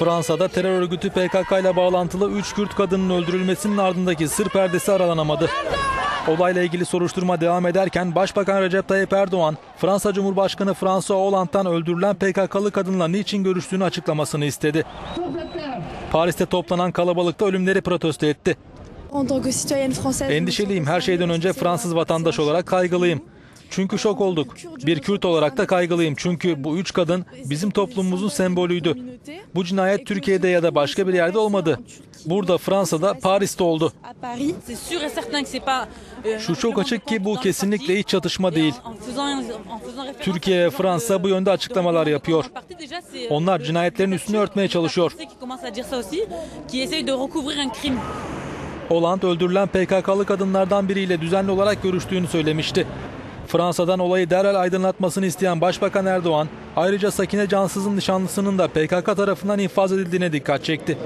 Fransa'da terör örgütü PKK ile bağlantılı 3 Kürt kadının öldürülmesinin ardındaki sır perdesi aralanamadı. Olayla ilgili soruşturma devam ederken Başbakan Recep Tayyip Erdoğan, Fransa Cumhurbaşkanı François Hollande'dan öldürülen PKK'lı kadınla niçin görüştüğünü açıklamasını istedi. Paris'te toplanan kalabalıkta ölümleri protesto etti. Endişeliyim. Her şeyden önce Fransız vatandaş olarak kaygılıyım. Çünkü şok olduk. Bir Kürt olarak da kaygılıyım. Çünkü bu üç kadın bizim toplumumuzun sembolüydü. Bu cinayet Türkiye'de ya da başka bir yerde olmadı. Burada Fransa'da, Paris'te oldu. Şu çok açık ki bu kesinlikle iç çatışma değil. Türkiye ve Fransa bu yönde açıklamalar yapıyor. Onlar cinayetlerin üstünü örtmeye çalışıyor. Hollande öldürülen PKK'lı kadınlardan biriyle düzenli olarak görüştüğünü söylemişti. Fransa'dan olayı derhal aydınlatmasını isteyen Başbakan Erdoğan, ayrıca Sakine Cansız'ın nişanlısının da PKK tarafından infaz edildiğine dikkat çekti.